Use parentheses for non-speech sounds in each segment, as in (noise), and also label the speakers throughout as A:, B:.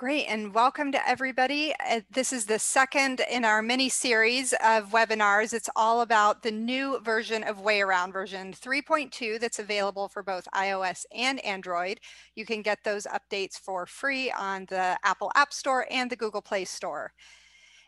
A: Great, and welcome to everybody. Uh, this is the second in our mini series of webinars. It's all about the new version of WayAround version 3.2 that's available for both iOS and Android. You can get those updates for free on the Apple App Store and the Google Play Store.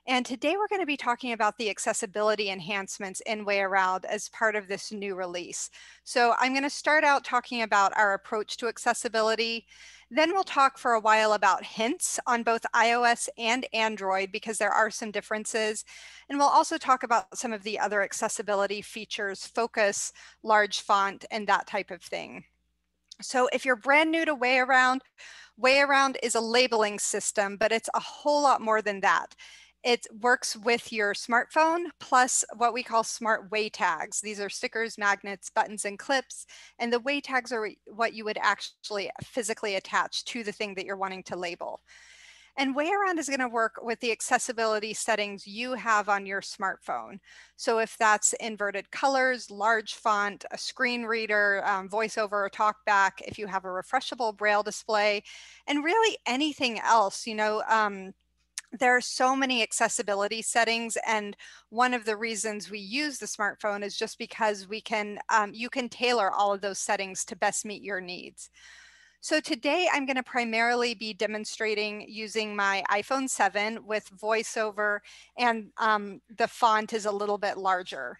A: And today we're going to be talking about the accessibility enhancements in WayAround as part of this new release. So I'm going to start out talking about our approach to accessibility. Then we'll talk for a while about hints on both iOS and Android because there are some differences. And we'll also talk about some of the other accessibility features, focus, large font, and that type of thing. So if you're brand new to WayAround, WayAround is a labeling system, but it's a whole lot more than that. It works with your smartphone plus what we call smart way tags. These are stickers, magnets, buttons, and clips. And the way tags are what you would actually physically attach to the thing that you're wanting to label. And WayAround is going to work with the accessibility settings you have on your smartphone. So if that's inverted colors, large font, a screen reader, um, voiceover or talkback, if you have a refreshable braille display, and really anything else, you know, um, there are so many accessibility settings and one of the reasons we use the smartphone is just because we can um, you can tailor all of those settings to best meet your needs. So today i'm going to primarily be demonstrating using my iphone 7 with voiceover and um, the font is a little bit larger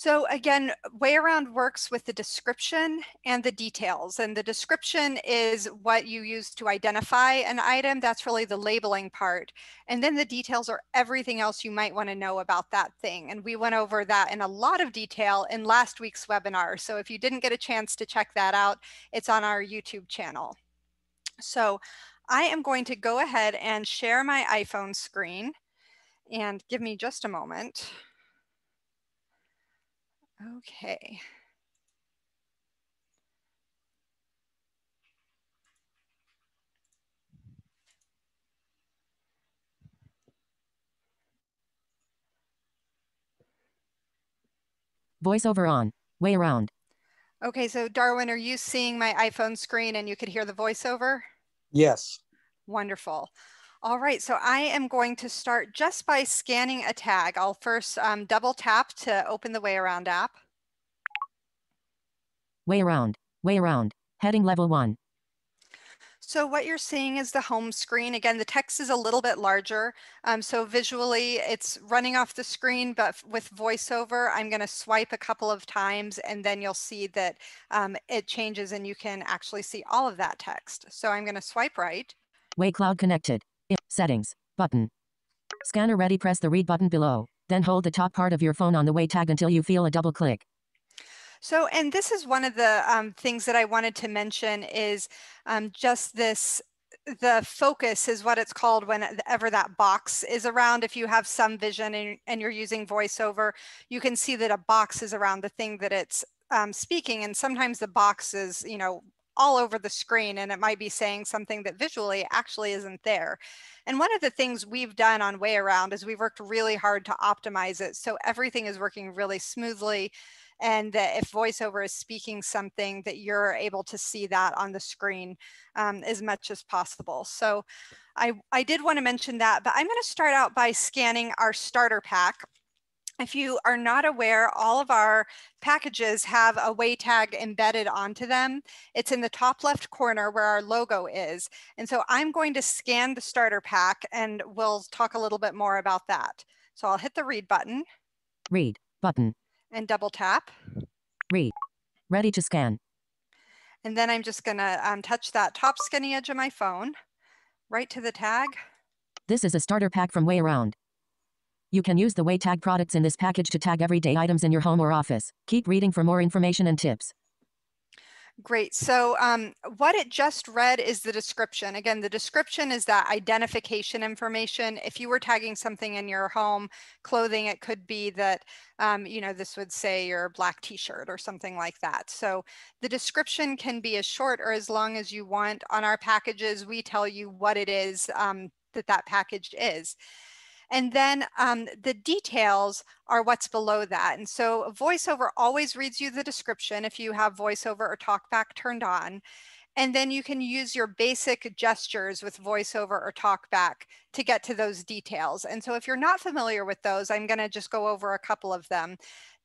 A: so again, WayAround works with the description and the details. And the description is what you use to identify an item. That's really the labeling part. And then the details are everything else you might want to know about that thing. And we went over that in a lot of detail in last week's webinar. So if you didn't get a chance to check that out, it's on our YouTube channel. So I am going to go ahead and share my iPhone screen and give me just a moment. Okay.
B: Voiceover on. way around.
A: Okay, so Darwin, are you seeing my iPhone screen and you could hear the voiceover?
C: Yes.
A: Wonderful. All right, so I am going to start just by scanning a tag. I'll first um, double tap to open the Way Around app.
B: Way Around, way around, heading level one.
A: So what you're seeing is the home screen. Again, the text is a little bit larger. Um, so visually it's running off the screen, but with voiceover, I'm gonna swipe a couple of times and then you'll see that um, it changes and you can actually see all of that text. So I'm gonna swipe right.
B: Way cloud connected. Settings, button. Scanner ready, press the read button below. Then hold the top part of your phone on the way tag until you feel a double click.
A: So, and this is one of the um, things that I wanted to mention is um, just this the focus is what it's called whenever that box is around. If you have some vision and, and, you're using voiceover, you can see that a box is around the thing that it's um, speaking. And sometimes the box is, you know, all over the screen and it might be saying something that visually actually isn't there. And one of the things we've done on WayAround is we've worked really hard to optimize it. So everything is working really smoothly and that if voiceover is speaking something that you're able to see that on the screen um, as much as possible. So I, I did want to mention that, but I'm going to start out by scanning our starter pack. If you are not aware, all of our packages have a way tag embedded onto them. It's in the top left corner where our logo is. And so I'm going to scan the starter pack and we'll talk a little bit more about that. So I'll hit the read button.
B: Read button
A: and double tap.
B: Read. Ready to scan.
A: And then I'm just gonna um, touch that top skinny edge of my phone, right to the tag.
B: This is a starter pack from WayAround. You can use the Way Tag products in this package to tag everyday items in your home or office. Keep reading for more information and tips.
A: Great. So um, what it just read is the description. Again, the description is that identification information. If you were tagging something in your home clothing, it could be that, um, you know, this would say your black t-shirt or something like that. So the description can be as short or as long as you want. On our packages, we tell you what it is um, that that package is. And then um, the details are what's below that. And so VoiceOver always reads you the description if you have VoiceOver or TalkBack turned on. And then you can use your basic gestures with voiceover or talkback to get to those details. And so if you're not familiar with those, I'm gonna just go over a couple of them.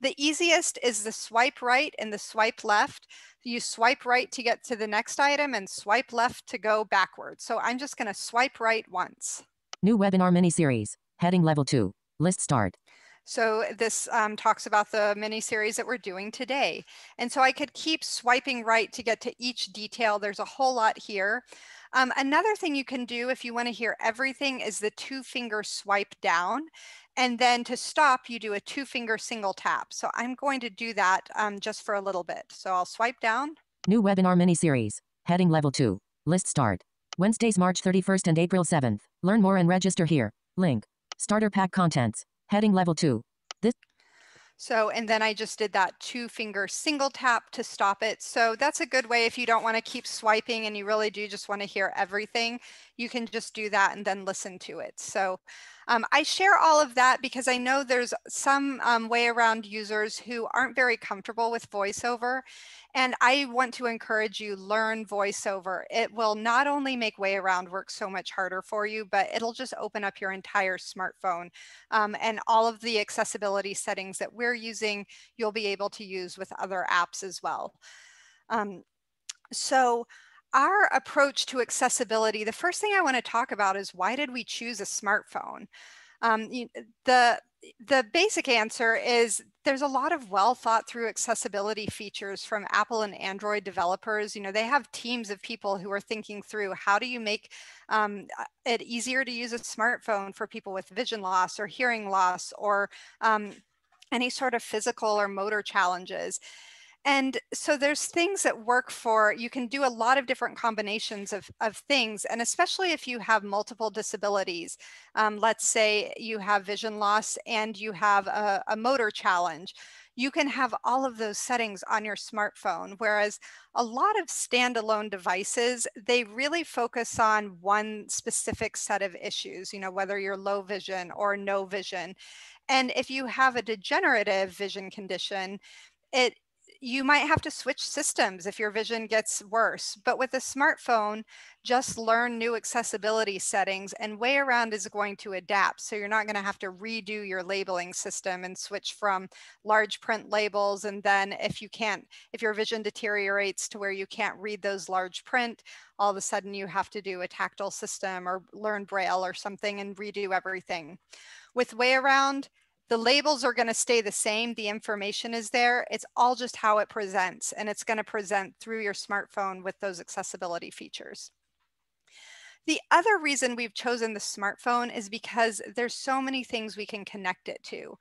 A: The easiest is the swipe right and the swipe left. You swipe right to get to the next item and swipe left to go backwards. So I'm just gonna swipe right once.
B: New webinar mini series. Heading level 2. List start.
A: So this um, talks about the mini series that we're doing today. And so I could keep swiping right to get to each detail. There's a whole lot here. Um, another thing you can do if you want to hear everything is the two finger swipe down. And then to stop, you do a two finger single tap. So I'm going to do that um, just for a little bit. So I'll swipe down.
B: New webinar mini series. Heading level 2. List start. Wednesdays, March 31st and April 7th. Learn more and register here. Link. Starter pack contents. Heading level 2. This
A: so, and then I just did that two finger single tap to stop it. So that's a good way if you don't want to keep swiping and you really do just want to hear everything, you can just do that and then listen to it. So um, I share all of that because I know there's some um, way around users who aren't very comfortable with voiceover. And I want to encourage you learn voiceover. It will not only make way around work so much harder for you, but it'll just open up your entire smartphone. Um, and all of the accessibility settings that we're using, you'll be able to use with other apps as well. Um, so our approach to accessibility, the first thing I want to talk about is why did we choose a smartphone? Um, the the basic answer is there's a lot of well thought through accessibility features from Apple and Android developers. You know, they have teams of people who are thinking through how do you make um, it easier to use a smartphone for people with vision loss or hearing loss or um, any sort of physical or motor challenges. And so there's things that work for, you can do a lot of different combinations of, of things. And especially if you have multiple disabilities, um, let's say you have vision loss and you have a, a motor challenge, you can have all of those settings on your smartphone. Whereas a lot of standalone devices, they really focus on one specific set of issues, you know, whether you're low vision or no vision. And if you have a degenerative vision condition, it you might have to switch systems if your vision gets worse. But with a smartphone, just learn new accessibility settings and Way Around is going to adapt. So you're not going to have to redo your labeling system and switch from large print labels. And then if you can't, if your vision deteriorates to where you can't read those large print, all of a sudden you have to do a tactile system or learn Braille or something and redo everything. With Way Around, the labels are going to stay the same. The information is there. It's all just how it presents and it's going to present through your smartphone with those accessibility features. The other reason we've chosen the smartphone is because there's so many things we can connect it to.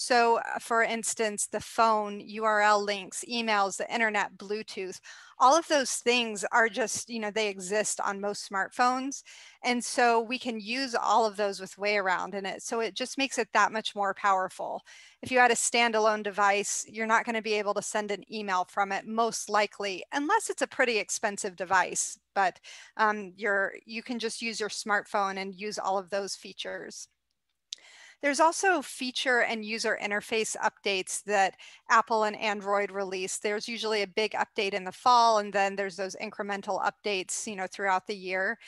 A: So uh, for instance, the phone, URL links, emails, the internet, Bluetooth, all of those things are just, you know, they exist on most smartphones. And so we can use all of those with way around in it. So it just makes it that much more powerful. If you had a standalone device, you're not going to be able to send an email from it most likely, unless it's a pretty expensive device. But um, you're, you can just use your smartphone and use all of those features. There's also feature and user interface updates that Apple and Android release. There's usually a big update in the fall, and then there's those incremental updates, you know, throughout the year.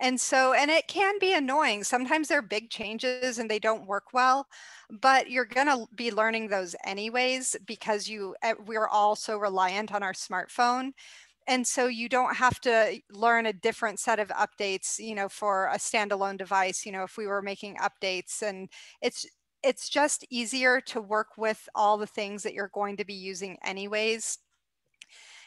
A: And so, and it can be annoying. Sometimes they're big changes and they don't work well, but you're going to be learning those anyways because you eh, we're all so reliant on our smartphone and so you don't have to learn a different set of updates you know for a standalone device you know if we were making updates and it's it's just easier to work with all the things that you're going to be using anyways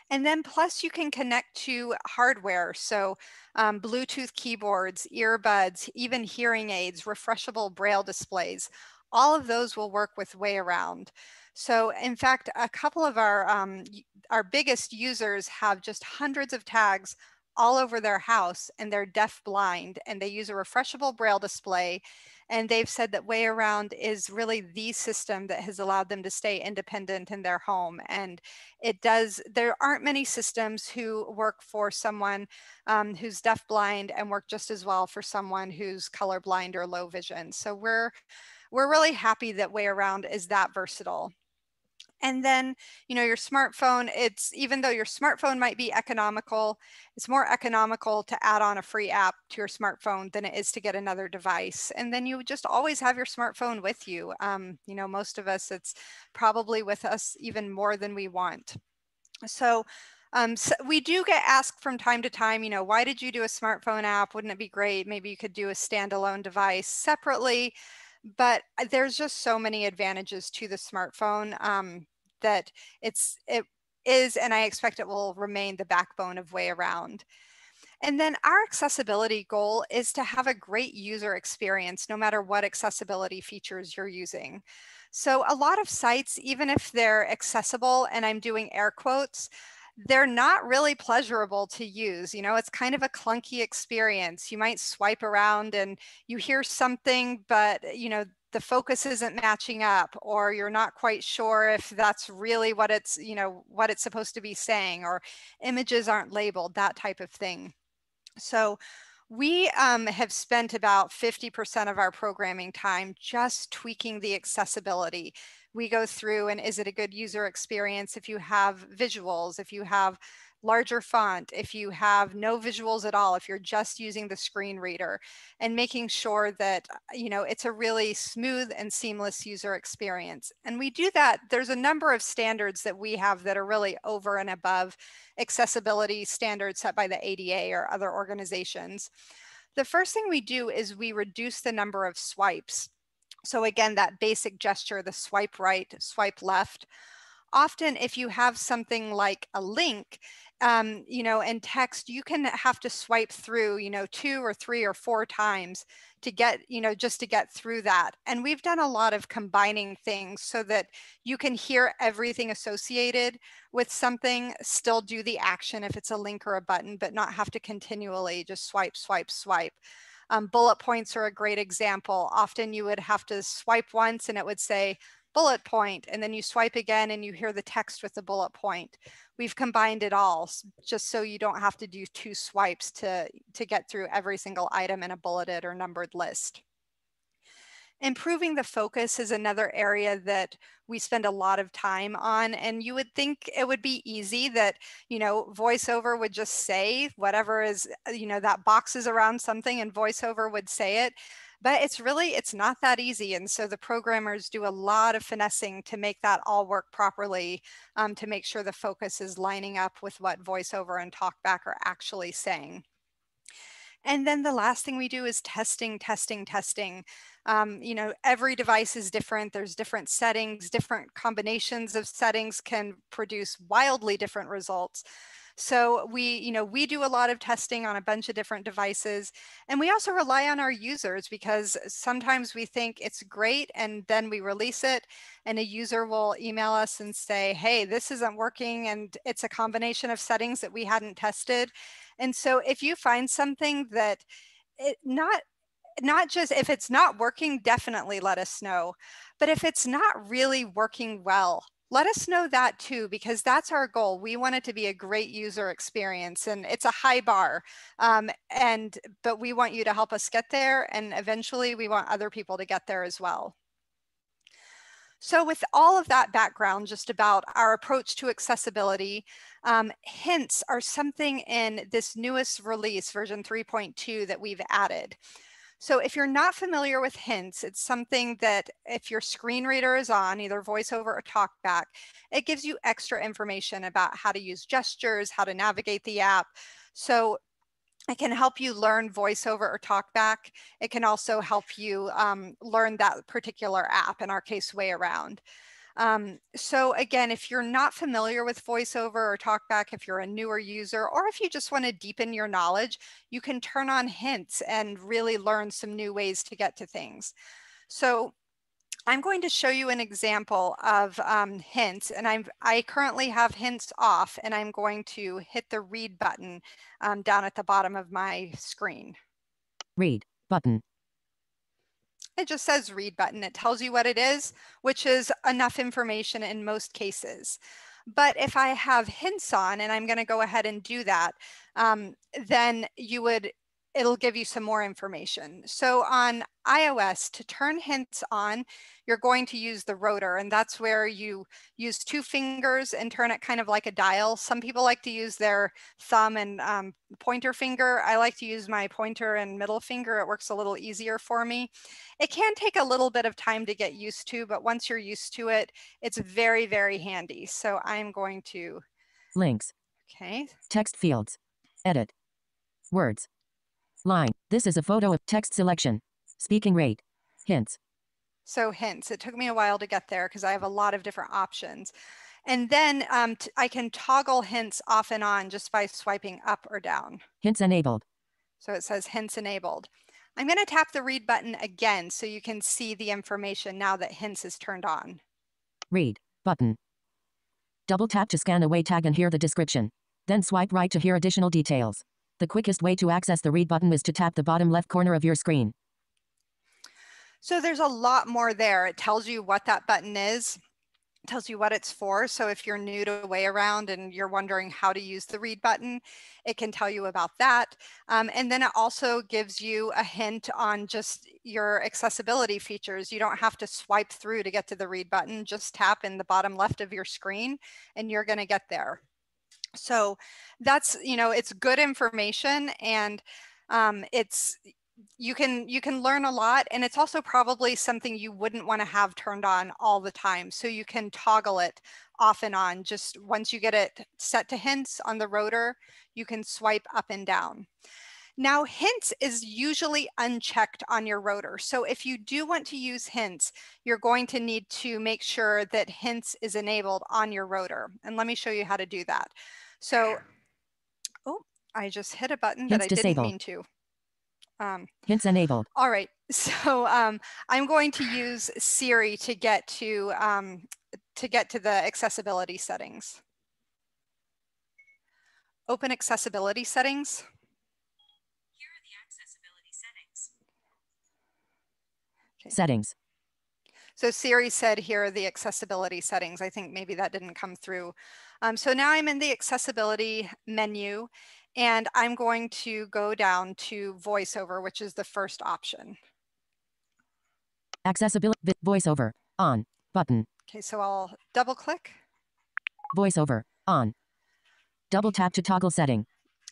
A: and then plus you can connect to hardware. So um, Bluetooth keyboards, earbuds, even hearing aids, refreshable braille displays, all of those will work with way around. So in fact, a couple of our, um, our biggest users have just hundreds of tags all over their house and they're deaf blind and they use a refreshable braille display and they've said that way around is really the system that has allowed them to stay independent in their home and it does there aren't many systems who work for someone um, who's deaf blind and work just as well for someone who's colorblind or low vision. So we're we're really happy that way around is that versatile And then, you know, your smartphone, it's even though your smartphone might be economical, it's more economical to add on a free app to your smartphone than it is to get another device. And then you just always have your smartphone with you. Um, you know, most of us, it's probably with us even more than we want. So, um, so we do get asked from time to time, you know, why did you do a smartphone app? Wouldn't it be great? Maybe you could do a standalone device separately but uh, there's just so many advantages to the smartphone um, that it's it is and I expect it will remain the backbone of way around. And then our accessibility goal is to have a great user experience no matter what accessibility features you're using. So a lot of sites, even if they're accessible, and I'm doing air quotes, they're not really pleasurable to use. You know, it's kind of a clunky experience. You might swipe around and you hear something, but, you know, the focus isn't matching up or you're not quite sure if that's really what it's you know what it's supposed to be saying or images aren't labeled that type of thing so we um, have spent about 50% of our programming time just tweaking the accessibility we go through and is it a good user experience if you have visuals, if you have larger font, if you have no visuals at all, if you're just using the screen reader and making sure that, uh, you know, it's a really smooth and seamless user experience. And we do that, there's a number of standards that we have that are really over and above accessibility standards set by the ADA or other organizations. The first thing we do is we reduce the number of swipes so again, that basic gesture, the swipe right, swipe left. Often if you have something like a link, um, you know, in text, you can have to swipe through, you know, two or three or four times to get, you know, just to get through that. And we've done a lot of combining things so that you can hear everything associated with something, still do the action if it's a link or a button, but not have to continually just swipe, swipe, swipe. Um, bullet points are a great example. Often you would have to swipe once and it would say bullet point, and then you swipe again and you hear the text with the bullet point. We've combined it all just so you don't have to do two swipes to, to get through every single item in a bulleted or numbered list. Improving the focus is another area that we spend a lot of time on and you would think it would be easy that you know voiceover would just say whatever is uh, you know that box is around something and voiceover would say it but it's really it's not that easy and so the programmers do a lot of finessing to make that all work properly um, to make sure the focus is lining up with what voiceover and talkback are actually saying and then the last thing we do is testing, testing, testing. Um, you know, every device is different. There's different settings, different combinations of settings can produce wildly different results. So we, you know, we do a lot of testing on a bunch of different devices. And we also rely on our users because sometimes we think it's great and then we release it and a user will email us and say, hey, this isn't working. And it's a combination of settings that we hadn't tested. And so if you find something that it not not just if it's not working, definitely let us know. But if it's not really working well, let us know that too, because that's our goal. We want it to be a great user experience and it's a high bar. Um, and, but we want you to help us get there. And eventually we want other people to get there as well. So with all of that background just about our approach to accessibility, um, hints are something in this newest release, version 3.2 that we've added. So if you're not familiar with hints, it's something that if your screen reader is on, either voiceover or talkback, it gives you extra information about how to use gestures, how to navigate the app. So it can help you learn voiceover or talkback. It can also help you um, learn that particular app, in our case, way around. Um, so again, if you're not familiar with voiceover or talkback, if you're a newer user, or if you just want to deepen your knowledge, you can turn on hints and really learn some new ways to get to things. So I'm going to show you an example of um, hints and I'm, I currently have hints off and I'm going to hit the read button um, down at the bottom of my screen.
B: Read button.
A: It just says read button. It tells you what it is, which is enough information in most cases. But if I have hints on, and I'm going to go ahead and do that, um, then you would it'll give you some more information. So on iOS, to turn hints on, you're going to use the rotor, and that's where you use two fingers and turn it kind of like a dial. Some people like to use their thumb and um, pointer finger. I like to use my pointer and middle finger. It works a little easier for me. It can take a little bit of time to get used to, but once you're used to it, it's very, very handy. So I'm going to,
B: Links.
A: okay,
B: Text fields. Edit. Words. Line. This is a photo of text selection. Speaking rate. Hints.
A: So hints, it took me a while to get there because I have a lot of different options. And then um, I can toggle hints off and on just by swiping up or down.
B: Hints enabled.
A: So it says hints enabled. I'm going to tap the read button again so you can see the information now that hints is turned on.
B: Read. Button. Double tap to scan a way tag and hear the description. Then swipe right to hear additional details. The quickest way to access the read button is to tap the bottom left corner of your screen.
A: So there's a lot more there. It tells you what that button is, tells you what it's for. So if you're new to Way Around and you're wondering how to use the read button, it can tell you about that. Um, and then it also gives you a hint on just your accessibility features. You don't have to swipe through to get to the read button, just tap in the bottom left of your screen and you're going to get there. So that's, you know, it's good information and um, it's you can you can learn a lot and it's also probably something you wouldn't want to have turned on all the time. So you can toggle it off and on. Just once you get it set to hints on the rotor you can swipe up and down. Now hints is usually unchecked on your rotor. So if you do want to use hints you're going to need to make sure that hints is enabled on your rotor. And let me show you how to do that so oh I just hit a button that
B: Hints
A: I didn't mean to um,
B: Hints enabled.
A: all right, (laughs) so um, I'm going to use Siri to get to um, to get to the accessibility settings. Open accessibility settings.
C: Here are the accessibility settings.
B: Settings.
A: So Siri said here are the accessibility settings. I think maybe that didn't come through. Um, so now I'm in the accessibility menu and I'm going to go down to voiceover, which is the first option.
B: Accessibility. Voiceover. On. Button.
A: Okay, so I'll double click.
B: Voiceover. On. Double tap to toggle setting.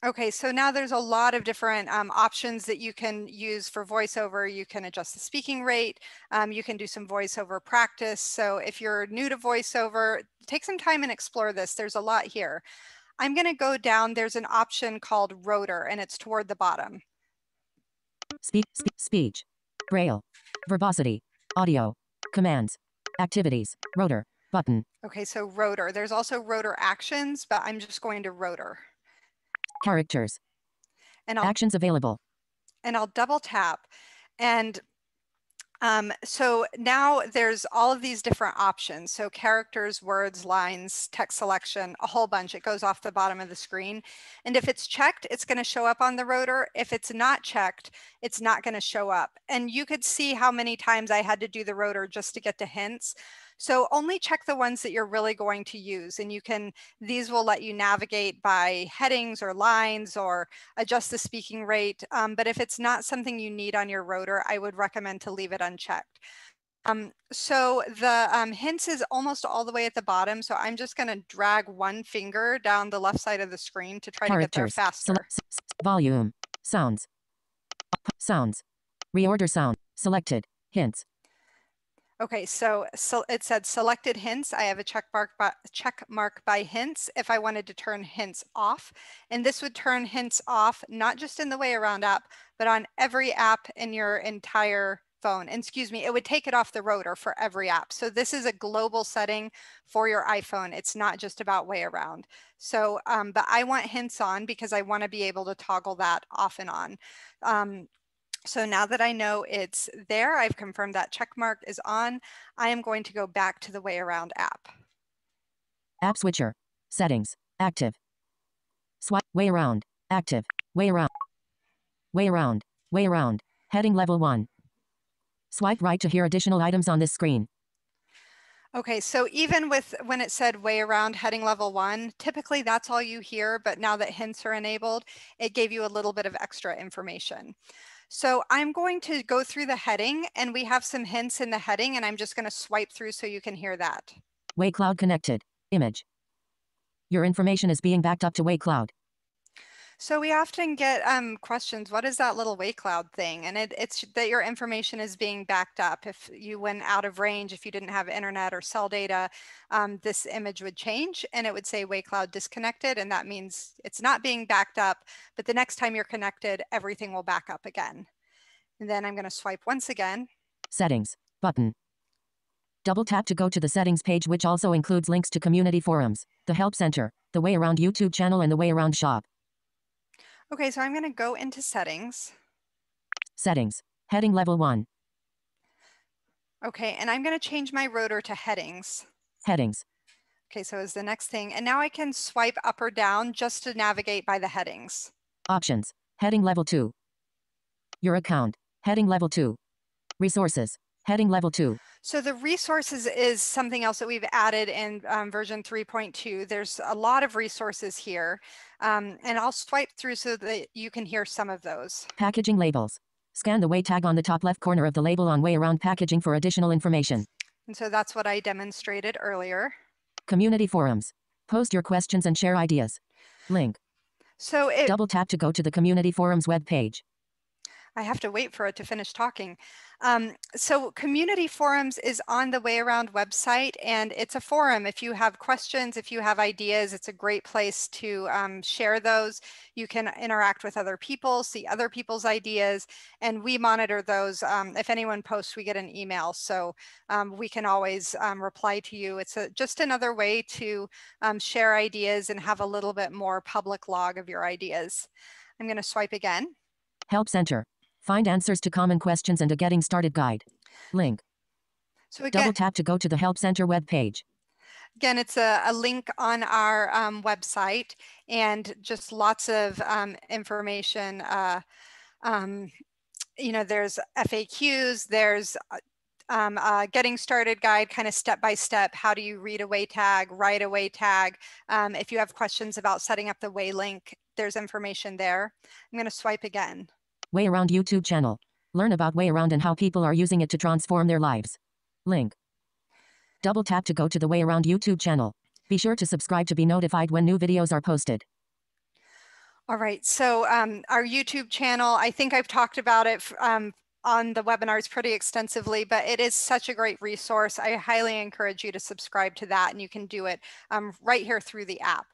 A: Okay, so now there's a lot of different um, options that you can use for voiceover. You can adjust the speaking rate. Um, you can do some voiceover practice. So if you're new to voiceover, take some time and explore this. There's a lot here. I'm going to go down. There's an option called rotor and it's toward the bottom.
B: Speak. Spe- speech. Braille. Verbosity. Audio. Commands. Activities. Rotor. Button.
A: Okay, so rotor. There's also rotor actions, but I'm just going to rotor.
B: Characters.
A: And I'll
B: Actions available.
A: and I'll double tap. And um, so now there's all of these different options. So characters, words, lines, text selection, a whole bunch. It goes off the bottom of the screen. And if it's checked, it's going to show up on the rotor. If it's not checked, it's not going to show up. And you could see how many times I had to do the rotor just to get to hints. So only check the ones that you're really going to use. And you can, these will let you navigate by headings or lines or adjust the speaking rate. Um, but if it's not something you need on your rotor, I would recommend to leave it unchecked. Um, so the um, hints is almost all the way at the bottom. So I'm just going to drag one finger down the left side of the screen to try to get there faster.
B: Sele- s- s- volume. Sounds. Sounds. Reorder sound. Selected. Hints.
A: Okay, so, so it said selected hints. I have a check mark by, check mark by hints if I wanted to turn hints off. And this would turn hints off, not just in the Way Around app, but on every app in your entire phone. And excuse me, it would take it off the rotor for every app. So this is a global setting for your iPhone. It's not just about Way Around. So, um, but I want hints on because I want to be able to toggle that off and on. Um, so now that I know it's there, I've confirmed that check mark is on. I am going to go back to the Way Around app.
B: App switcher. Settings. Active. Swipe. Way around. Active. Way around. Way around. Way around. Heading level 1. Swipe right to hear additional items on this screen.
A: Okay, so even with when it said way around heading level one, typically that's all you hear, but now that hints are enabled, it gave you a little bit of extra information. So I'm going to go through the heading and we have some hints in the heading and I'm just going to swipe through so you can hear that.
B: WayCloud connected. Image. Your information is being backed up to Way cloud.
A: So we often get um, questions, what is that little way cloud thing? And it, it's that your information is being backed up. If you went out of range, if you didn't have internet or cell data, um, this image would change and it would say way cloud disconnected. And that means it's not being backed up, but the next time you're connected, everything will back up again. And then I'm gonna swipe once again.
B: Settings. Button. Double tap to go to the settings page, which also includes links to community forums, the Help Center, the Way Around YouTube channel, and the Way Around shop.
A: Okay, so I'm gonna go into settings.
B: Settings. Heading level 1.
A: Okay, and I'm gonna change my rotor to headings.
B: Headings.
A: Okay, so is the next thing. And now I can swipe up or down just to navigate by the headings.
B: Options. Heading level 2. Your account. Heading level 2. Resources. Heading level 2.
A: So the resources is something else that we've added in um, version 3.2. There's a lot of resources here. Um, and I'll swipe through so that you can hear some of those.
B: Packaging labels. Scan the way tag on the top left corner of the label on way around packaging for additional information.
A: And so that's what I demonstrated earlier.
B: Community forums. Post your questions and share ideas. Link.
A: So it,
B: Double tap to go to the community forums web page.
A: I have to wait for it to finish talking. Um, so community forums is on the Way Around website and it's a forum. If you have questions, if you have ideas, it's a great place to um, share those. You can interact with other people, see other people's ideas, and we monitor those. Um, if anyone posts, we get an email. So um, we can always um, reply to you. It's a, just another way to um, share ideas and have a little bit more public log of your ideas. I'm gonna swipe again.
B: Help Center. Find answers to common questions and a getting started guide. Link.
A: So again,
B: Double tap to go to the Help Center web page.
A: Again, it's a, a link on our um, website and just lots of um, information. Uh, um, you know, there's FAQs, there's uh, um, a getting started guide, kind of step by step. How do you read a way tag, write a way tag? Um, if you have questions about setting up the way link, there's information there. I'm going to swipe again.
B: Way Around YouTube channel. Learn about Way Around and how people are using it to transform their lives. Link. Double tap to go to the Way Around YouTube channel. Be sure to subscribe to be notified when new videos are posted.
A: All right, so um, our YouTube channel, I think I've talked about it um, on the webinars pretty extensively, but it is such a great resource. I highly encourage you to subscribe to that and you can do it um, right here through the app.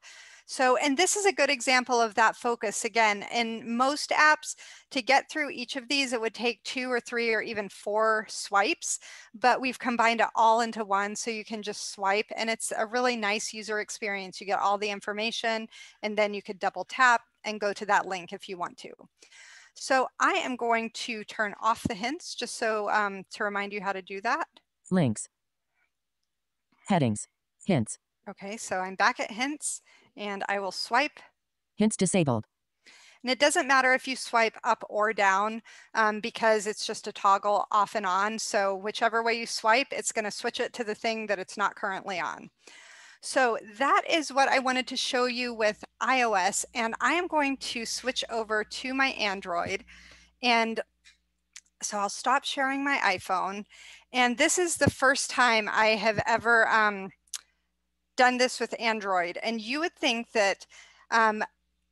A: So, and this is a good example of that focus. Again, in most apps, to get through each of these, it would take two or three or even four swipes, but we've combined it all into one so you can just swipe and it's a really nice user experience. You get all the information and then you could double tap and go to that link if you want to. So I am going to turn off the hints just so um, to remind you how to do that.
B: Links. Headings. Hints.
A: Okay, so I'm back at hints and I will swipe
B: Hints disabled.
A: And it doesn't matter if you swipe up or down um, because it's just a toggle off and on. So whichever way you swipe, it's going to switch it to the thing that it's not currently on. So that is what I wanted to show you with iOS. And I am going to switch over to my Android. And so I'll stop sharing my iPhone. And this is the first time I have ever um, done this with Android. And you would think that um,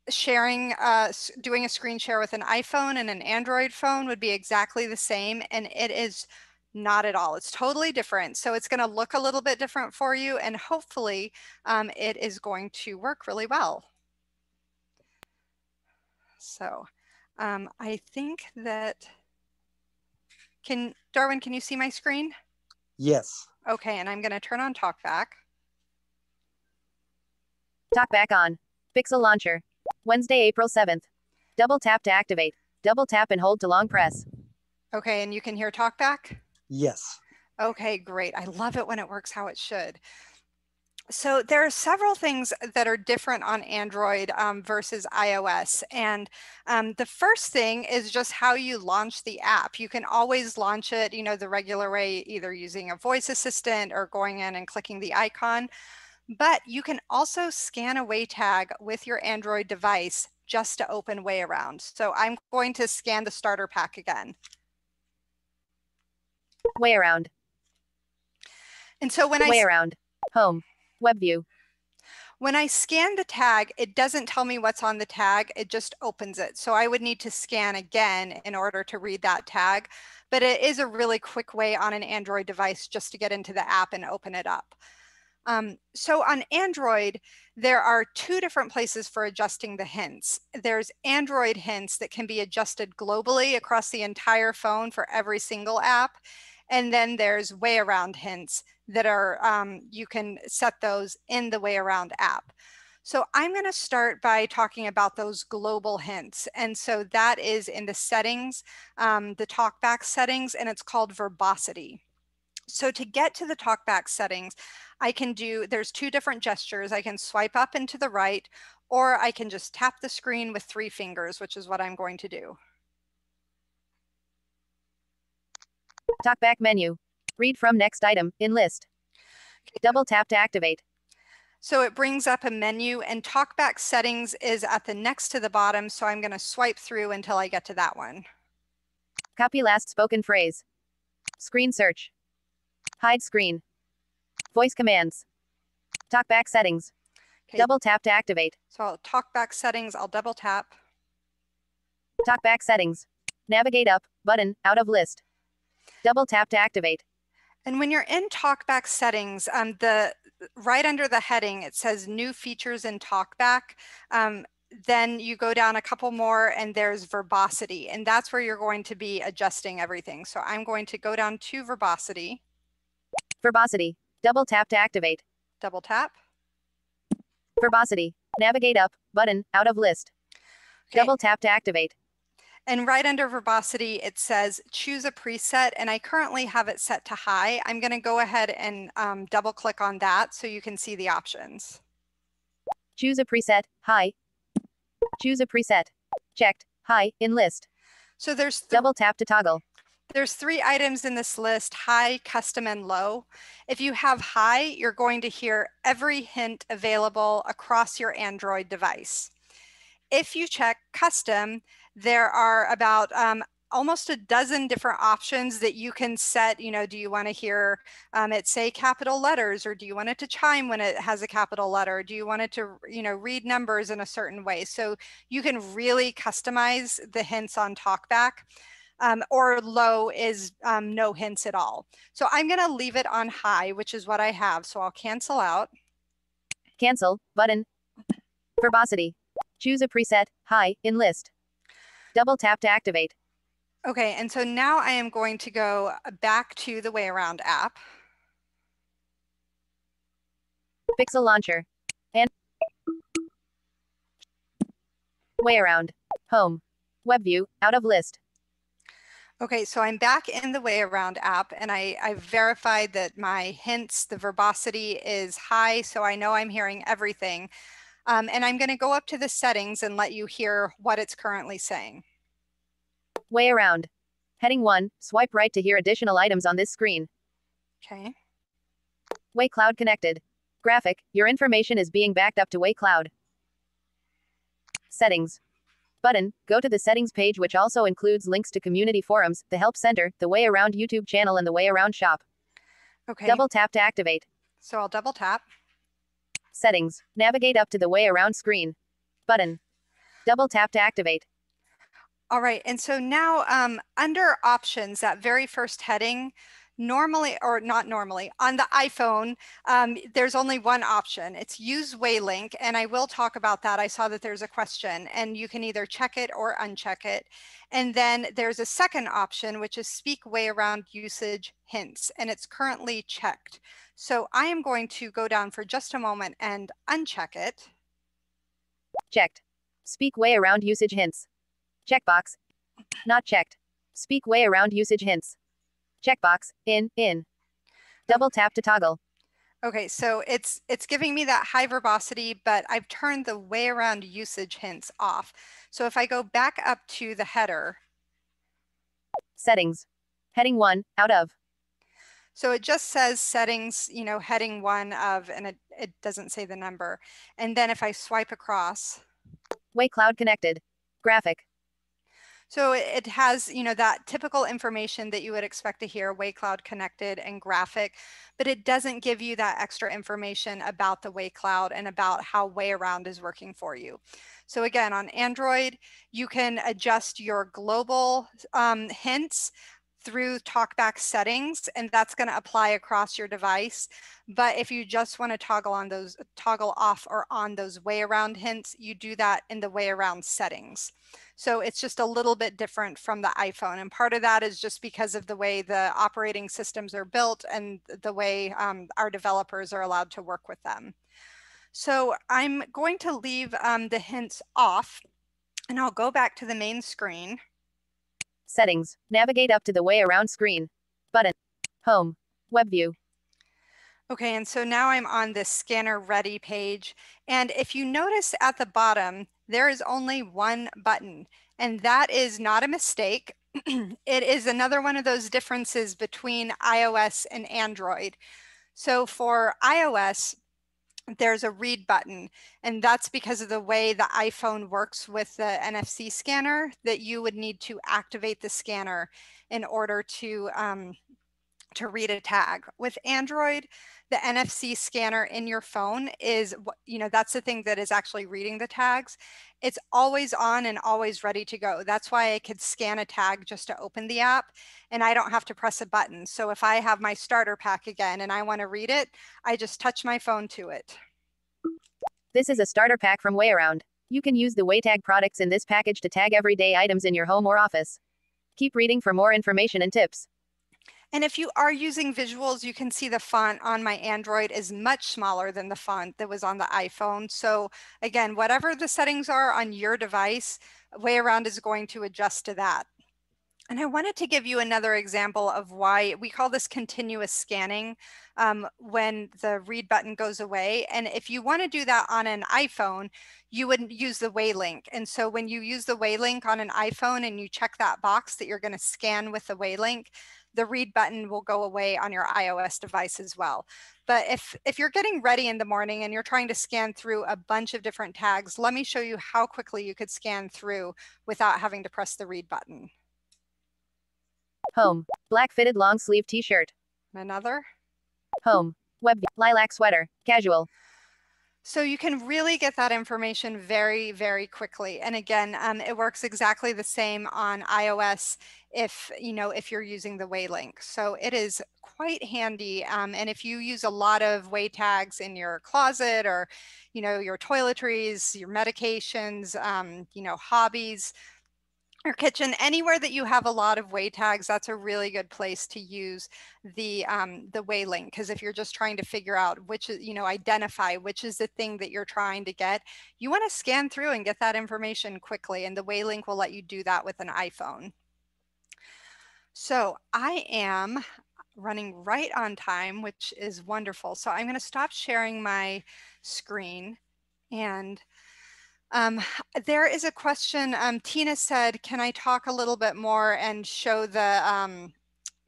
A: sharing, uh, doing a screen share with an iPhone and an Android phone would be exactly the same. And it is not at all. It's totally different. So it's going to look a little bit different for you. And hopefully um, it is going to work really well. So um, I think that, can, Darwin, can you see my screen?
D: Yes.
A: Okay, and I'm going to turn on TalkBack.
E: Talkback on. Pixel Launcher. Wednesday, April 7th. Double tap to activate. Double tap and hold to long press.
A: Okay, and you can hear TalkBack?
D: Yes.
A: Okay, great. I love it when it works how it should. So there are several things that are different on Android um, versus iOS. And um, the first thing is just how you launch the app. You can always launch it, you know, the regular way, either using a voice assistant or going in and clicking the icon. But you can also scan a WayTag with your Android device just to open WayAround. So I'm going to scan the starter pack again.
E: WayAround.
A: And so when I
E: WayAround. Home. Web view.
A: When I scan the tag, it doesn't tell me what's on the tag, it just opens it. So I would need to scan again in order to read that tag. But it is a really quick way on an Android device just to get into the app and open it up. Um, so on Android, there are two different places for adjusting the hints. There's Android hints that can be adjusted globally across the entire phone for every single app. And then there's way around hints that are, um, you can set those in the way around app. So I'm going to start by talking about those global hints. And so that is in the settings, um, the talkback settings, and it's called verbosity. So to get to the talkback settings, I can do, there's two different gestures. I can swipe up and to the right, or I can just tap the screen with three fingers, which is what I'm going to do.
E: Talkback menu. Read from next item in list. Double tap to activate.
A: So it brings up a menu and talkback settings is at the next to the bottom. So I'm going to swipe through until I get to that one.
E: Copy last spoken phrase. Screen search. Hide screen. Voice commands. Talkback settings.
A: Okay,
E: Double tap to activate.
A: so I'll talkback settings, I'll double tap.
E: Talkback settings. Navigate up, button, out of list. Double tap to activate.
A: And when you're in talkback settings, um, the right under the heading, it says new features in talkback. Um, then you go down a couple more and there's verbosity and that's where you're going to be adjusting everything. So I'm going to go down to verbosity,
E: Verbosity. Double tap to activate.
A: double tap.
E: Verbosity. Navigate up, button, out of list.
A: Okay.
E: Double tap to activate.
A: And right under verbosity, it says choose a preset and I currently have it set to high. I'm going to go ahead and um, double click on that so you can see the options.
E: Choose a preset. High. Choose a preset. Checked. High. In list.
A: So there's th-
E: Double tap to toggle.
A: There's three items in this list, high, custom, and low. If you have high, you're going to hear every hint available across your Android device. If you check custom, there are about um, almost a dozen different options that you can set. You know, do you want to hear um, it say capital letters or do you want it to chime when it has a capital letter? Do you want it to, you know, read numbers in a certain way? So you can really customize the hints on TalkBack um, or low is um, no hints at all. So I'm going to leave it on high, which is what I have. So I'll cancel out.
E: Cancel. Button. Verbosity. Choose a preset. High. In list. Double tap to activate.
A: Okay, and so now I am going to go back to the Way Around app.
E: Pixel launcher. And way around. Home. Web view. Out of list.
A: Okay, so I'm back in the Way Around app and I, I verified that my hints, the verbosity is high, so I know I'm hearing everything. Um, and I'm going to go up to the settings and let you hear what it's currently saying.
E: Way around. Heading 1. Swipe right to hear additional items on this screen.
A: Okay.
E: Way Cloud connected. Graphic. Your information is being backed up to Way Cloud. Settings. Button. Go to the settings page, which also includes links to community forums, the Help Center, the Way Around YouTube channel, and the Way Around shop.
A: Okay.
E: Double tap to activate.
A: So I'll double tap.
E: Settings. Navigate up to the Way Around screen. Button. Double tap to activate.
A: All right, and so now um, under options, that very first heading, normally, or not normally, on the iPhone, um, there's only one option. It's use Waylink, and I will talk about that. I saw that there's a question, and you can either check it or uncheck it. And then there's a second option, which is speak way around usage hints, and it's currently checked. So I am going to go down for just a moment and uncheck it.
E: Checked. Speak way around usage hints. Checkbox. Not checked. Speak way around usage hints. Checkbox. In, in. Double tap to toggle.
A: Okay, so it's it's giving me that high verbosity, but I've turned the way around usage hints off. So if I go back up to the header,
E: Settings. Heading 1, out of.
A: so it just says settings, you know, heading one of, and it, it doesn't say the number. And then if I swipe across,
E: Way cloud connected. Graphic.
A: So it has, you know, that typical information that you would expect to hear, Way Cloud connected and graphic, but it doesn't give you that extra information about the Way Cloud and about how Way Around is working for you. So again, on Android, you can adjust your global um, hints through TalkBack settings, and that's going to apply across your device. But if you just want to toggle on those, toggle off or on those WayAround hints, you do that in the WayAround settings. So it's just a little bit different from the iPhone. And part of that is just because of the way the operating systems are built and the way um, our developers are allowed to work with them. So I'm going to leave um, the hints off and I'll go back to the main screen.
E: Settings. Navigate up to the WayAround screen. Button. Home. Web view.
A: Okay, and so now I'm on the scanner ready page. And if you notice at the bottom, there is only one button, and that is not a mistake. (clears throat) it is another one of those differences between iOS and Android. So for iOS, there's a read button and that's because of the way the iPhone works with the NFC scanner that you would need to activate the scanner in order to um, to read a tag. With Android, the NFC scanner in your phone is, you know, that's the thing that is actually reading the tags. It's always on and always ready to go. That's why I could scan a tag just to open the app and I don't have to press a button. So if I have my starter pack again and I want to read it, I just touch my phone to it.
E: This is a starter pack from WayAround. You can use the WayTag products in this package to tag everyday items in your home or office. Keep reading for more information and tips.
A: And if you are using visuals, you can see the font on my Android is much smaller than the font that was on the iPhone. So again, whatever the settings are on your device, WayAround is going to adjust to that. And I wanted to give you another example of why we call this continuous scanning um, when the read button goes away. And if you want to do that on an iPhone, you would use the Waylink. And so when you use the Waylink on an iPhone and you check that box that you're going to scan with the Waylink, the read button will go away on your iOS device as well. But if, if you're getting ready in the morning and you're trying to scan through a bunch of different tags, let me show you how quickly you could scan through without having to press the read button.
E: Home. Black fitted long sleeve t shirt.
A: Another.
E: Home. Web. Lilac sweater. Casual.
A: So you can really get that information very, very quickly. And again, um, it works exactly the same on iOS if, you know, if you're using the Waylink. So it is quite handy. Um, and if you use a lot of way tags in your closet or, you know, your toiletries, your medications, um, you know, hobbies, your kitchen, anywhere that you have a lot of way tags, that's a really good place to use the um, the Waylink. Because if you're just trying to figure out which, is, you know, identify which is the thing that you're trying to get, you want to scan through and get that information quickly. And the Waylink will let you do that with an iPhone. So I am running right on time, which is wonderful. So I'm going to stop sharing my screen and um, there is a question. Um, Tina said, "Can I talk a little bit more and show the um,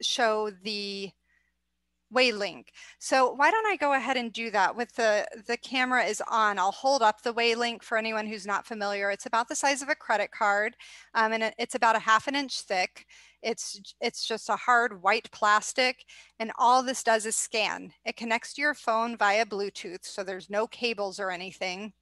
A: show the Waylink?" So why don't I go ahead and do that? With the the camera is on, I'll hold up the Waylink for anyone who's not familiar. It's about the size of a credit card, um, and it, it's about a half an inch thick. It's it's just a hard white plastic, and all this does is scan. It connects to your phone via Bluetooth, so there's no cables or anything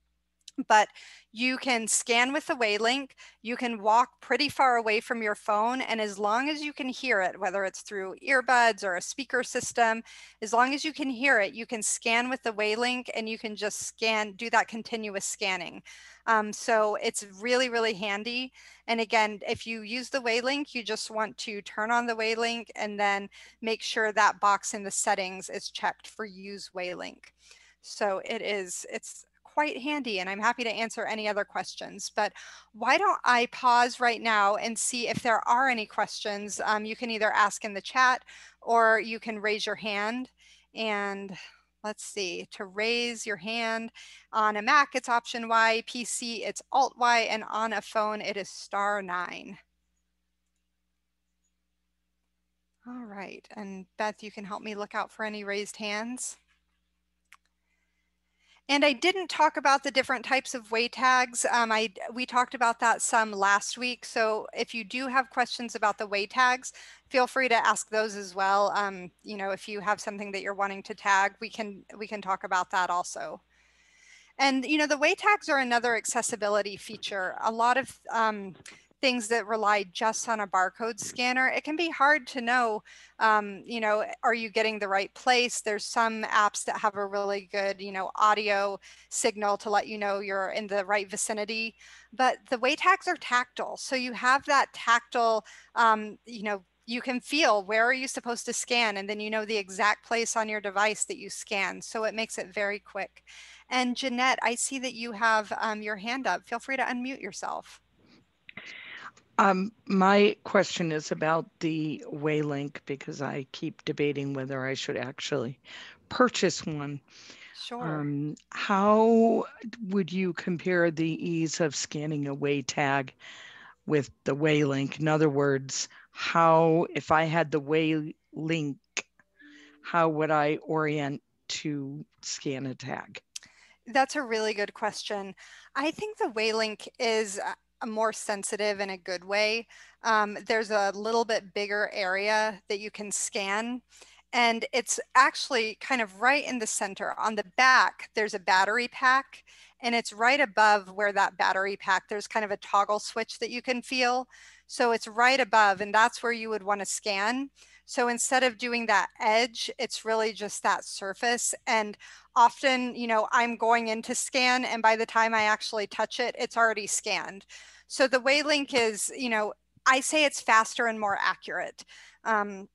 A: but you can scan with the Waylink. You can walk pretty far away from your phone. And as long as you can hear it, whether it's through earbuds or a speaker system, as long as you can hear it, you can scan with the Waylink and you can just scan, do that continuous scanning. Um, so it's really, really handy. And again, if you use the Waylink, you just want to turn on the Waylink and then make sure that box in the settings is checked for use Waylink. So it is, it's quite handy and I'm happy to answer any other questions. But why don't I pause right now and see if there are any questions. Um, you can either ask in the chat or you can raise your hand and let's see, to raise your hand on a Mac, it's option Y, PC, it's Alt Y, and on a phone, it is star nine. All right, and Beth, you can help me look out for any raised hands. And I didn't talk about the different types of way tags. Um, I we talked about that some last week. So if you do have questions about the way tags, feel free to ask those as well. Um, you know, if you have something that you're wanting to tag, we can we can talk about that also. And you know, the way tags are another accessibility feature. A lot of um, things that rely just on a barcode scanner, it can be hard to know, um, you know, are you getting the right place? There's some apps that have a really good, you know, audio signal to let you know you're in the right vicinity. But the way tags are tactile. So you have that tactile, um, you know, you can feel where are you supposed to scan and then you know the exact place on your device that you scan. So it makes it very quick. And Jeanette, I see that you have um, your hand up. Feel free to unmute yourself.
D: Um, my question is about the Waylink because I keep debating whether I should actually purchase one.
A: Sure.
D: Um, how would you compare the ease of scanning a way tag with the Waylink? In other words, how, if I had the Waylink, how would I orient to scan a tag?
A: That's a really good question. I think the Waylink is uh, more sensitive in a good way. Um, there's a little bit bigger area that you can scan. And it's actually kind of right in the center. On the back, there's a battery pack. And it's right above where that battery pack, there's kind of a toggle switch that you can feel. So it's right above, and that's where you would want to scan. So instead of doing that edge, it's really just that surface. And often, you know, I'm going in to scan and by the time I actually touch it, it's already scanned. So the Waylink is, you know, I say it's faster and more accurate. Um,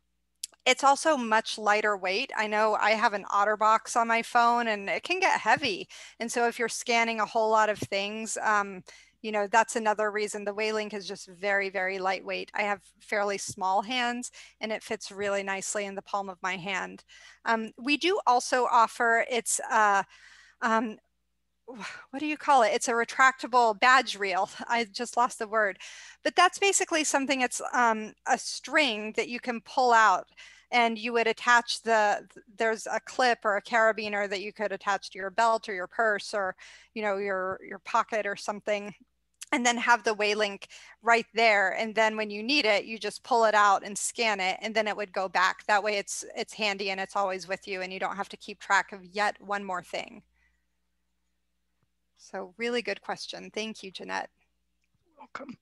A: it's also much lighter weight. I know I have an OtterBox on my phone and it can get heavy. And so if you're scanning a whole lot of things, um, you know, that's another reason the Waylink is just very, very lightweight. I have fairly small hands and it fits really nicely in the palm of my hand. Um, we do also offer, it's, uh, um, (sighs) what do you call it? It's a retractable badge reel. (laughs) I just lost the word, but that's basically something. It's um, a string that you can pull out and you would attach the, there's a clip or a carabiner that you could attach to your belt or your purse or, you know, your, your pocket or something and then have the Waylink right there. And then when you need it, you just pull it out and scan it, and then it would go back. That way it's it's handy and it's always with you and you don't have to keep track of yet one more thing. So really good question. Thank you, Jeanette.
D: Welcome.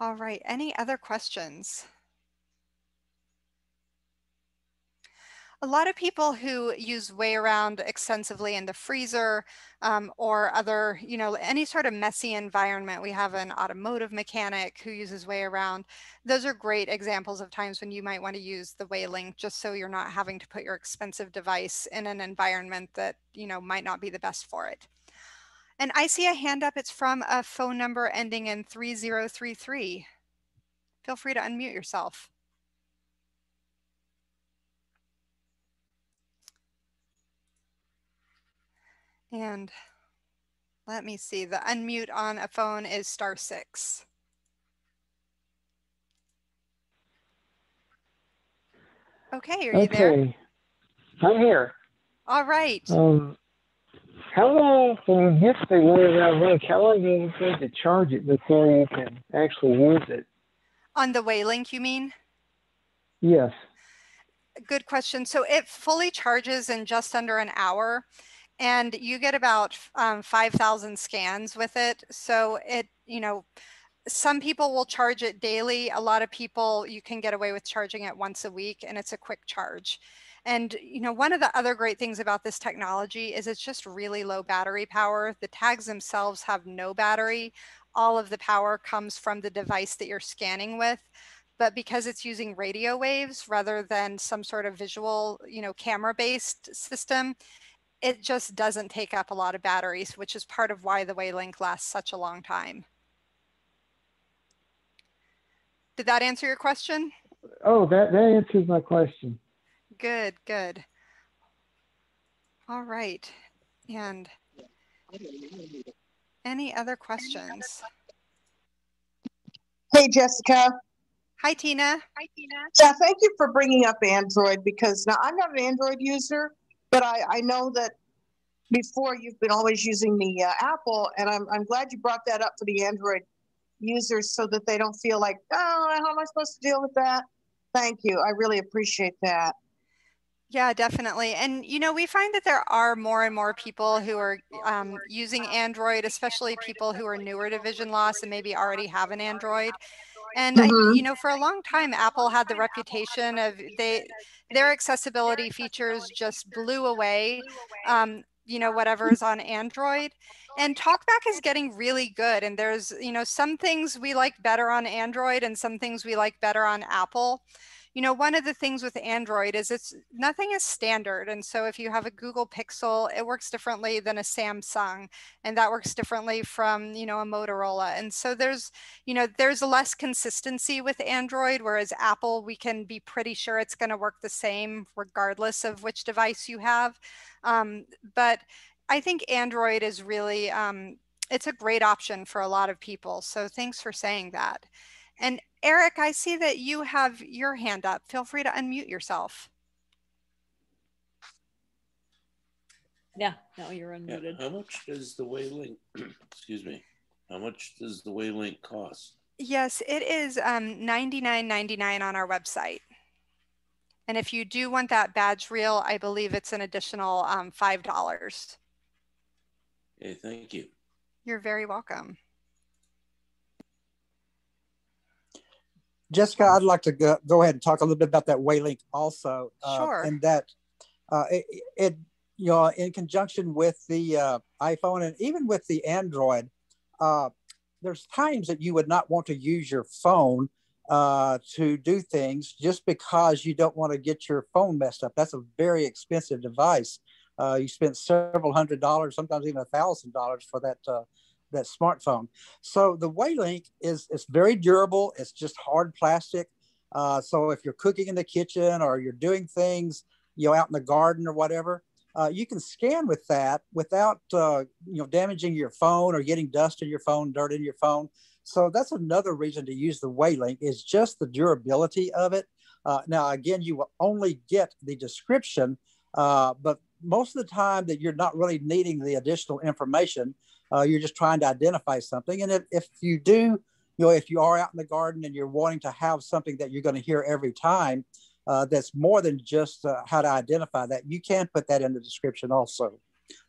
A: All right, any other questions? A lot of people who use WayAround extensively in the freezer um, or other, you know, any sort of messy environment. We have an automotive mechanic who uses WayAround. Those are great examples of times when you might want to use the Waylink just so you're not having to put your expensive device in an environment that, you know, might not be the best for it. And I see a hand up. It's from a phone number ending in 3033. Feel free to unmute yourself. And let me see, the unmute on a phone is star six. Okay, are you there?
F: Okay, I'm here.
A: All right.
F: Um, how long when you get the way around link? How long do you need to charge it before you can actually use it?
A: On the Waylink, you mean?
F: Yes.
A: Good question. So it fully charges in just under an hour and you get about um, 5,000 scans with it. So it, you know, some people will charge it daily. A lot of people, you can get away with charging it once a week and it's a quick charge. And, you know, one of the other great things about this technology is it's just really low battery power. The tags themselves have no battery. All of the power comes from the device that you're scanning with but because it's using radio waves rather than some sort of visual, you know, camera based system, it just doesn't take up a lot of batteries, which is part of why the Waylink lasts such a long time. Did that answer your question?
F: Oh, that, that answers my question.
A: Good, good. All right. And any other questions?
G: Hey, Jessica.
A: Hi, Tina. Hi, Tina.
G: Yeah, thank you for bringing up Android because now I'm not an Android user, but I, I know that before you've been always using the uh, Apple, and I'm, I'm glad you brought that up for the Android users so that they don't feel like, oh, how am I supposed to deal with that? Thank you. I really appreciate that.
A: Yeah, definitely. And, you know, we find that there are more and more people who are um, using Android, especially people who are newer to vision loss and maybe already have an Android. And I,
G: Mhm.
A: you know, for a long time, Apple had the reputation of they their accessibility features just blew away, um, you know, whatever's on Android. And TalkBack is getting really good. And there's, you know, some things we like better on Android and some things we like better on Apple. You know, one of the things with Android is it's nothing is standard. And so if you have a Google Pixel, it works differently than a Samsung, and that works differently from, you know, a Motorola. And so there's you know, there's less consistency with Android, whereas Apple, we can be pretty sure it's going to work the same regardless of which device you have. Um, but I think Android is really, um, it's a great option for a lot of people. So thanks for saying that. And Eric, I see that you have your hand up. Feel free to unmute yourself.
H: Yeah, now you're unmuted.
I: Yeah, how much does the Waylink, (clears throat) excuse me, how much does the Waylink cost?
A: Yes, it is um, $99.99 on our website. And if you do want that badge reel, I believe it's an additional um, $5.
I: Okay, thank you.
A: You're very welcome.
J: Jessica, I'd like to go, go ahead and talk a little bit about that Waylink also. uh,
A: Sure.
J: And that uh, it, it, you know, in conjunction with the uh, iPhone and even with the Android, uh, there's times that you would not want to use your phone uh, to do things just because you don't want to get your phone messed up. That's a very expensive device. Uh, you spend several hundred dollars, sometimes even a thousand dollars for that uh, that smartphone. So the Waylink is it's very durable. It's just hard plastic. Uh, so if you're cooking in the kitchen or you're doing things, you know, out in the garden or whatever, uh, you can scan with that without uh, you know damaging your phone or getting dust in your phone, dirt in your phone. So that's another reason to use the Waylink is just the durability of it. Uh, now again, you will only get the description, uh, but most of the time that you're not really needing the additional information, uh, you're just trying to identify something. And if, if you do, you know, if you are out in the garden and you're wanting to have something that you're going to hear every time, uh, that's more than just uh, how to identify that. You can put that in the description also.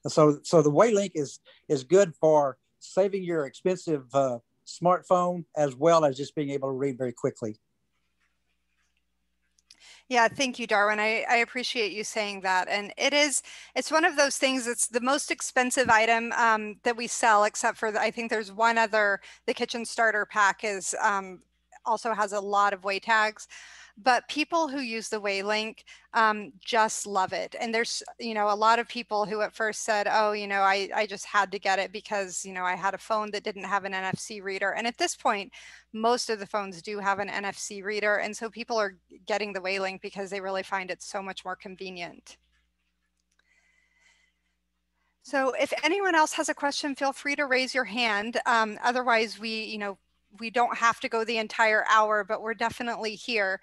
J: So, so the Waylink is is good for saving your expensive uh, smartphone as well as just being able to read very quickly.
A: Yeah, thank you, Darwin. I, I appreciate you saying that. And it is, it's one of those things, it's the most expensive item um, that we sell, except for, the, I think there's one other, the kitchen starter pack is um, also has a lot of way tags. But people who use the Waylink um, just love it. And there's, you know, a lot of people who at first said, oh, you know, I, I just had to get it because, you know, I had a phone that didn't have an NFC reader. And at this point, most of the phones do have an NFC reader. And so people are getting the Waylink because they really find it so much more convenient. So if anyone else has a question, feel free to raise your hand. Um, otherwise, we, you know, we don't have to go the entire hour, but we're definitely here.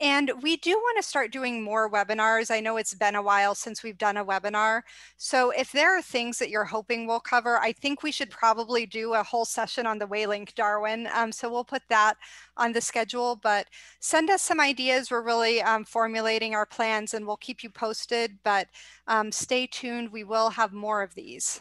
A: And we do want to start doing more webinars. I know it's been a while since we've done a webinar. So if there are things that you're hoping we'll cover, I think we should probably do a whole session on the Waylink Darwin. Um, so we'll put that on the schedule, but send us some ideas. We're really um, formulating our plans and we'll keep you posted, but um, stay tuned. We will have more of these.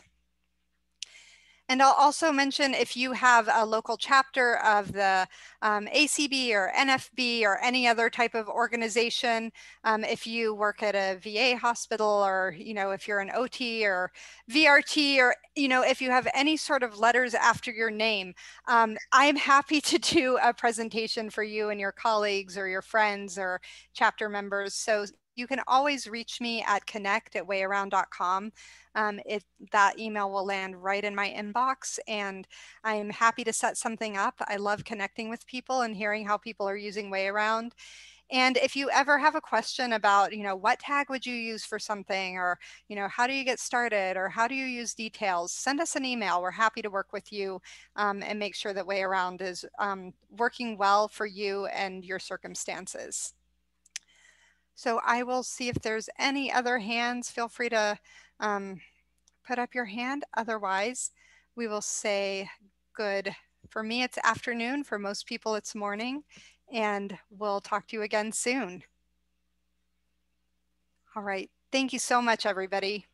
A: And I'll also mention if you have a local chapter of the um, ACB or NFB or any other type of organization, um, if you work at a VA hospital or, you know, if you're an OT or VRT or, you know, if you have any sort of letters after your name, um, I'm happy (laughs) to do a presentation for you and your colleagues or your friends or chapter members. So you can always reach me at connect at wayaround.com. Um, it, that email will land right in my inbox and I'm happy to set something up. I love connecting with people and hearing how people are using WayAround. And if you ever have a question about, you know, what tag would you use for something or, you know, how do you get started or how do you use details, send us an email. We're happy to work with you um, and make sure that WayAround is um, working well for you and your circumstances. So I will see if there's any other hands. Feel free to um, put up your hand. Otherwise, we will say good. For me, it's afternoon. For most people, it's morning. And we'll talk to you again soon. All right. Thank you so much, everybody.